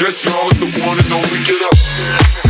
Yes, y'all is the one and only get up.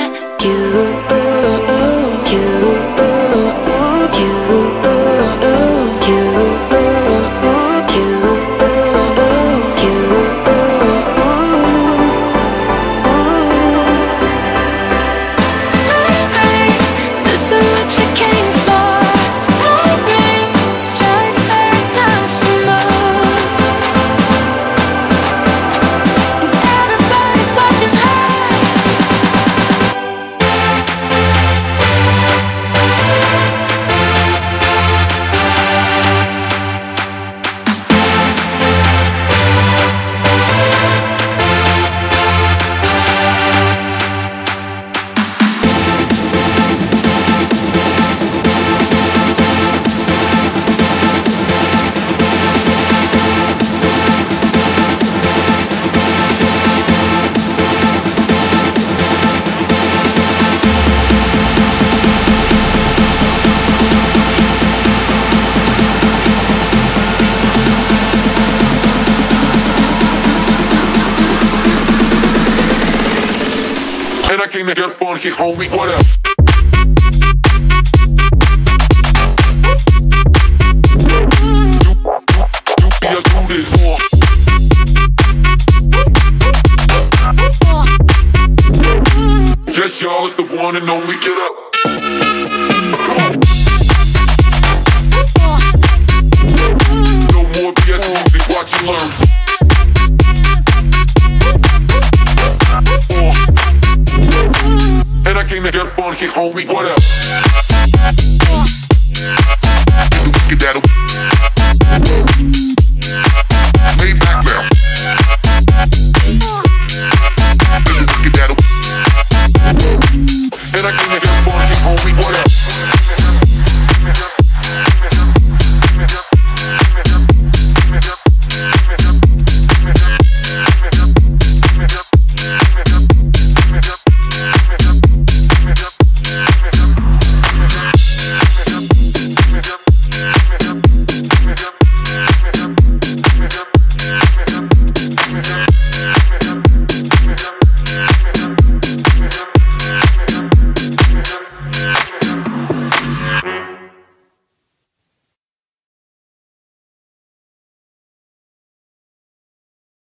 came to get funky, homie. What up? Yes, y'all is the one and only get up. came to get funky, homie, what up? Look at that.